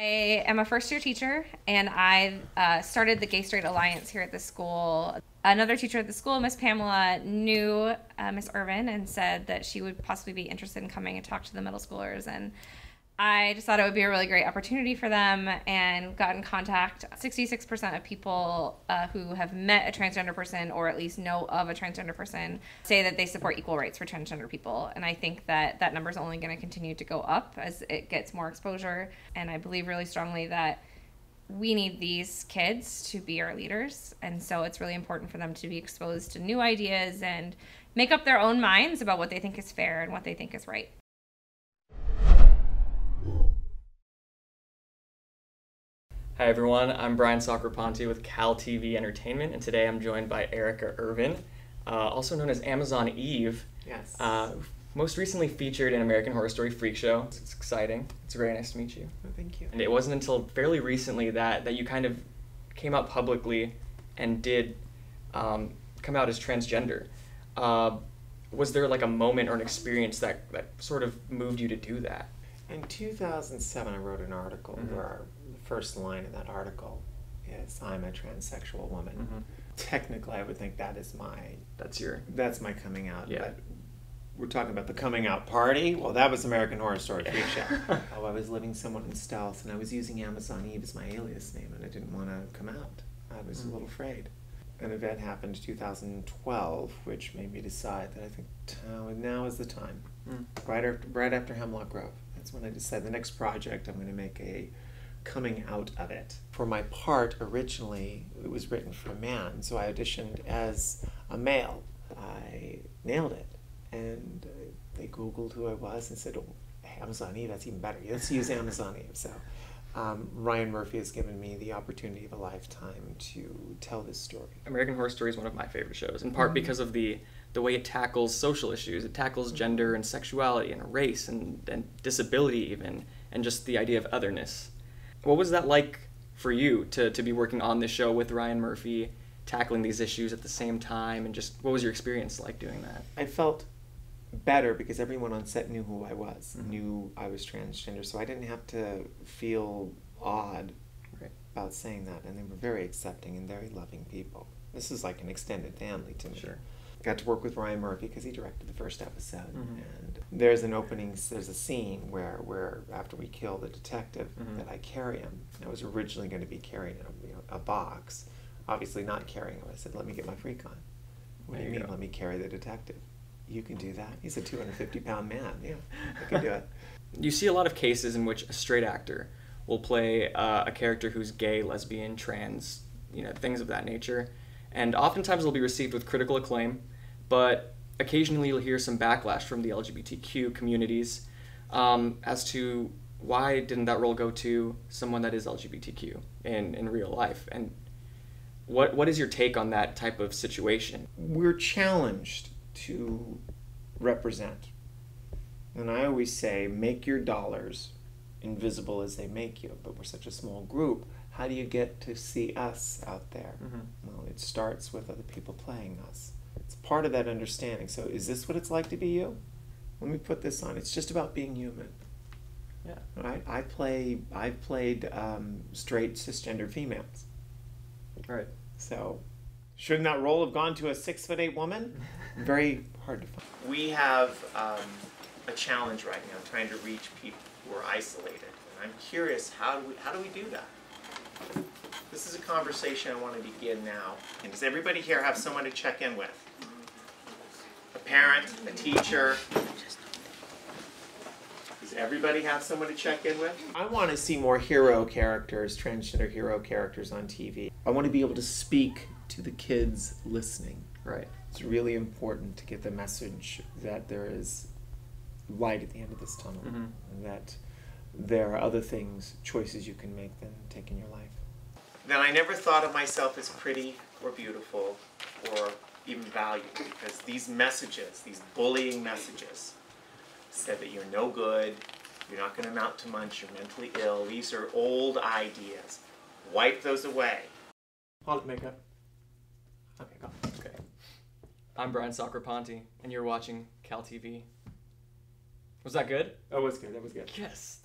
I am a first year teacher and I uh, started the Gay Straight Alliance here at the school. Another teacher at the school, Miss Pamela, knew uh, Miss Ervin and said that she would possibly be interested in coming and talk to the middle schoolers. And I just thought it would be a really great opportunity for them and got in contact. 66% of people uh, who have met a transgender person or at least know of a transgender person say that they support equal rights for transgender people. And I think that that number is only going to continue to go up as it gets more exposure. And I believe really strongly that we need these kids to be our leaders. And so it's really important for them to be exposed to new ideas and make up their own minds about what they think is fair and what they think is right. Hi everyone, I'm Brian Sacripanti with Cal TV Entertainment, and today I'm joined by Erika Ervin, uh, also known as Amazon Eve. Yes. Uh, most recently featured in American Horror Story Freak Show. It's, exciting. It's very nice to meet you. Oh, thank you. And it wasn't until fairly recently that, that you kind of came out publicly and did um, come out as transgender. Uh, was there like a moment or an experience that, that sort of moved you to do that? In 2007, I wrote an article Mhm. where the first line in that article is "I'm a transsexual woman." Mhm. Technically, I would think that is my That's your. that's my coming out. Yeah. But we're talking about the coming out party. Well, that was American Horror Story Freak Show. oh, I was living somewhat in stealth, and I was using Amazon Eve as my alias name, and I didn't want to come out. I was Mhm. a little afraid. An event happened in 2012, which made me decide that I think now, now is the time. Mm. right after right after Hemlock Grove. That's when I decided the next project I'm going to make a coming out of it. For my part, originally it was written for a man, so I auditioned as a male. I nailed it, and they Googled who I was and said, oh, "Amazon Eve, that's even better. Let's use Amazon Eve." So. Um, Ryan Murphy has given me the opportunity of a lifetime to tell this story. American Horror Story is one of my favorite shows, in part Mhm. because of the the way it tackles social issues. It tackles gender and sexuality and race and, and disability even, and just the idea of otherness. What was that like for you to, to be working on this show with Ryan Murphy, tackling these issues at the same time, and just what was your experience like doing that? I felt better because everyone on set knew who I was, Mhm. knew I was transgender, so I didn't have to feel odd Right. about saying that, and they were very accepting and very loving people. This is like an extended family to me. Sure. Got to work with Ryan Murphy because he directed the first episode, Mhm. and there's an opening. There's a scene where, where after we kill the detective, Mhm. that I carry him. I was originally going to be carrying a, you know, a box, obviously not carrying him. I said, "Let me get my freak on." What There do you you mean? go. Let me carry the detective. You can do that. He's a 250 pound man. Yeah, I can do it. You see a lot of cases in which a straight actor will play uh, a character who's gay, lesbian, trans, you know, things of that nature. And oftentimes they'll be received with critical acclaim, but occasionally you'll hear some backlash from the LGBTQ communities um, as to why didn't that role go to someone that is LGBTQ in, in real life? And what, what is your take on that type of situation? We're challenged to represent. And I always say, make your dollars invisible as they make you. But we're such a small group. How do you get to see us out there? Mhm. Well, it starts with other people playing us. It's part of that understanding. So, is this what it's like to be you? Let me put this on. It's just about being human. Yeah. Right? I play. I've played um, straight cisgender females. Right. So, shouldn't that role have gone to a six foot eight woman? Very hard to find. We have um, a challenge right now trying to reach people who are isolated. And I'm curious, how do we, how do we do that? This is a conversation I want to begin now. And does everybody here have someone to check in with? A parent, a teacher? Does everybody have someone to check in with? I want to see more hero characters, transgender hero characters on TV. I want to be able to speak to the kids listening. Right. It's really important to get the message that there is light at the end of this tunnel, Mhm. and that there are other things, choices you can make than taking your life. Then I never thought of myself as pretty or beautiful or even valued because these messages, these bullying messages, said that you're no good, you're not going to amount to much, you're mentally ill. These are old ideas. Wipe those away. Hold makeup. Okay, go. Okay. I'm Brian Sacripanti, and you're watching Cal TV. Was that good? That was good. That was good. Yes.